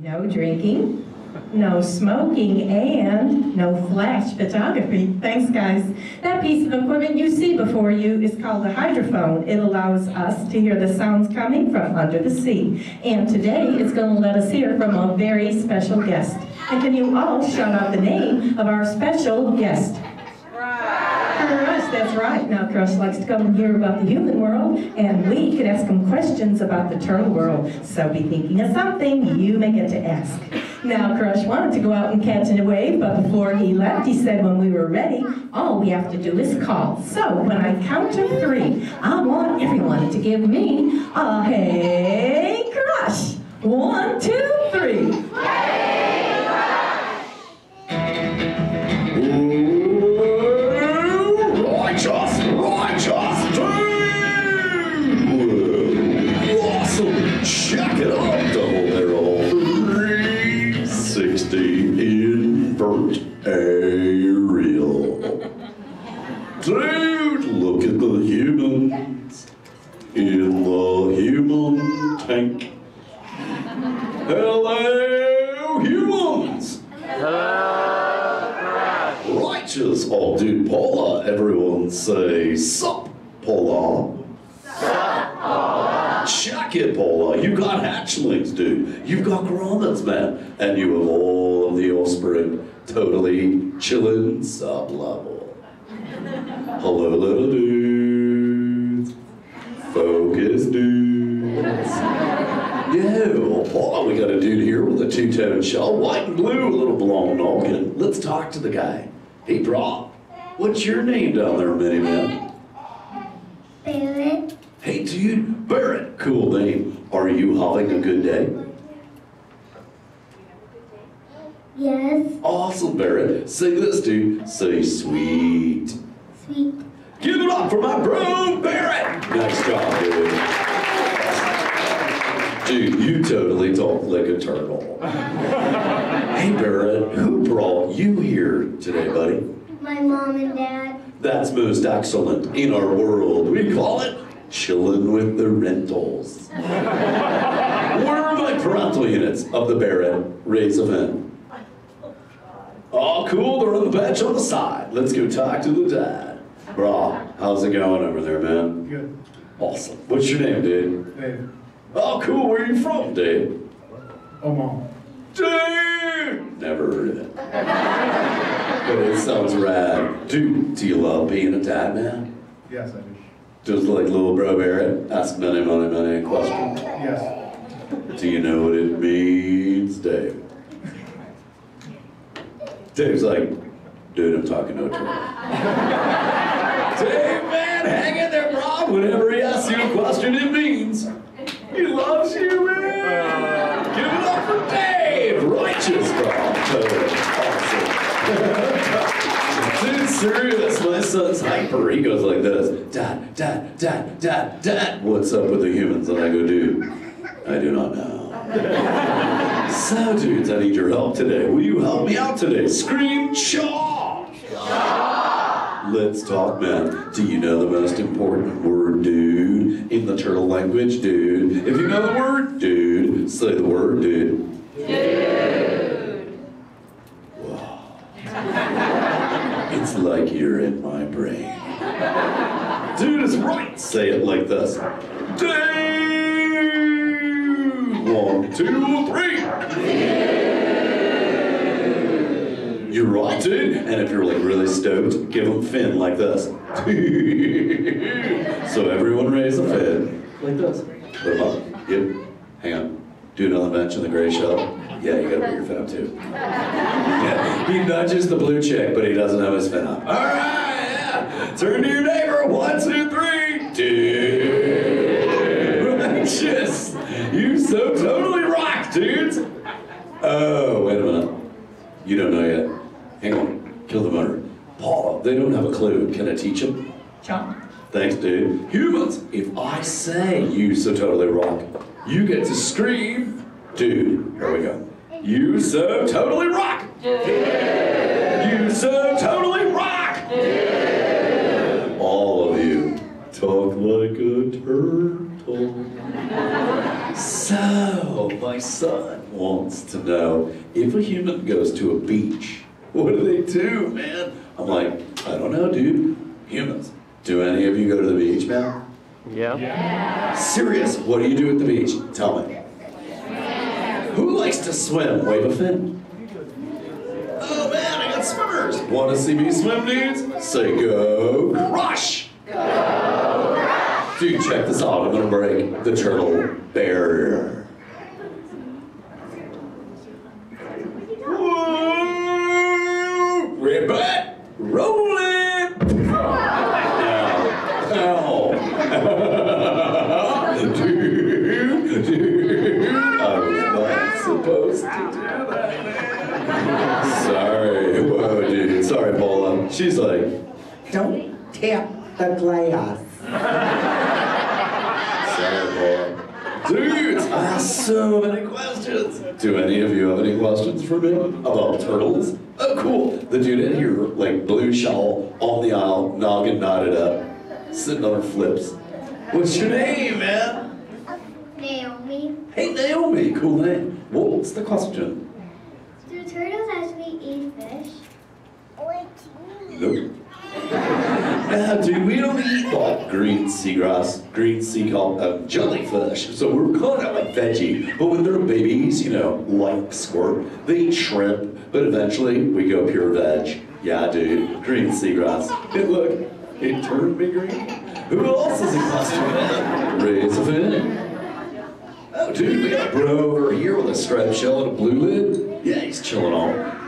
No drinking, no smoking, and no flash photography. Thanks, guys. That piece of equipment you see before you is called a hydrophone. It allows us to hear the sounds coming from under the sea. And today, it's going to let us hear from a very special guest. And can you all shout out the name of our special guest? That's right. Now Crush likes to come and hear about the human world, and we can ask him questions about the turtle world. So be thinking of something you may get to ask. Now Crush wanted to go out and catch a wave, but before he left, he said when we were ready, all we have to do is call. So when I count to three, I want everyone to give me a hey Crush. One, two, three. Oh, dude, Paula. Everyone say sup, Paula. Check it, Paula. You got hatchlings, dude. You've got grommets, man. And you have all of the offspring totally chilling sub-level. Hello, little dudes. Focus, dudes. Yeah, Paula, we got a dude here with a two-tone shell, white and blue, a little blonde noggin. Let's talk to the guy. Hey, bro. What's your name down there, miniman? Barrett, Hey, dude, Barrett. Cool name. Are you having a good day? yes, Awesome, Barrett. Sing this, dude. Say sweet. sweet, Give it up for my bro, Barrett. Nice job, dude. Dude, you totally talk like a turtle. hey, Barrett, who brought you here today, buddy? my mom and dad, That's most excellent. In our world, we call it chilling with the rentals. Where are my parental units of the Barrett? Raise of hand. Oh, cool, they're on the bench on the side. Let's go talk to the dad. Bro, how's it going over there, man? Good. Awesome. What's your name, dude? Dave. Oh, cool, where are you from, Dave? Omaha. Dude! Never heard of it. but it sounds rad. Dude, do you love being a dad, man? Yes, I do. Just like little bro Barrett, ask many, many, many questions. Yes. Do you know what it means, Dave? Dave's like, dude, I'm talking to a turtle. Dave, man, hang in there, bro. Whenever he asks you a question, it means he loves you, man. Uh, give it up for Dave. Righteous. Totally. Awesome. Dude, serious. My son's hyper. He goes like this. Dad, dad, dad, dad, dad. What's up with the humans? And I go, dude, I do not know. So, dudes, I need your help today. Will you help me out today? Scream chaw! Let's talk, man. Do you know the most important word, dude, in the turtle language, dude? If you know the word, dude, say the word, dude. Dude. It's like you're in my brain. Dude is right. Say it like this. Dude. One, two, three. You're right, dude. And if you're like really stoked, give them fin like this. so everyone raise a fin like this. Put them up. Yep. Hang on. Do another bench in the gray shell. Yeah, you gotta put your fin up too. Yeah. He nudges the blue chick, but he doesn't have his fin up. All right, yeah. Turn to your neighbor. One, two, three. Dude. Righteous. You so totally rock, dudes. Oh, wait a minute. You don't know yet. Hang on. Kill the motor. Paula, they don't have a clue. Can I teach them? Chomp. Thanks, dude. Humans, if I say you so totally rock, you get to scream, dude. Here we go. You so totally rock. You so totally rock. All of you talk like a turtle. So, my son wants to know if a human goes to a beach, what do they do, man? I'm like, I don't know, dude. Humans. Do any of you go to the beach, man? Yeah. Serious, what do you do at the beach? Tell me. Who likes to swim? Wave a fin. Oh man, I got swimmers. Want to see me swim, dudes? Say go crush. Dude, check this out. I'm gonna break the turtle barrier. Whoa! Red butt, roll it. Ow. Ow. Dude, dude, I was not supposed to do that. Sorry. Whoa, dude. Sorry, Paula. She's like, Don't tap the glass. sorry, Paula. Dudes, I have so many questions. Do any of you have any questions for me about turtles? Oh, cool. The dude in here, like blue shawl, on the aisle, noggin knotted up, sitting on her flips. What's your name, man? Naomi. Hey, Naomi. Cool name. What's the question? Do turtles actually eat fish? Nope. Nah, dude, we don't eat like green seagrass, green sea uh, jellyfish. So we're kind of like veggie. But when they're babies, you know, like squirt, they eat shrimp. But eventually, we go pure veg. Yeah, dude, green seagrass. Hey, look, it turned me green. Who else is in costume? Raise a fin. Oh, dude, we got a bro over here with a striped shell and a blue lid. Yeah, he's chilling on.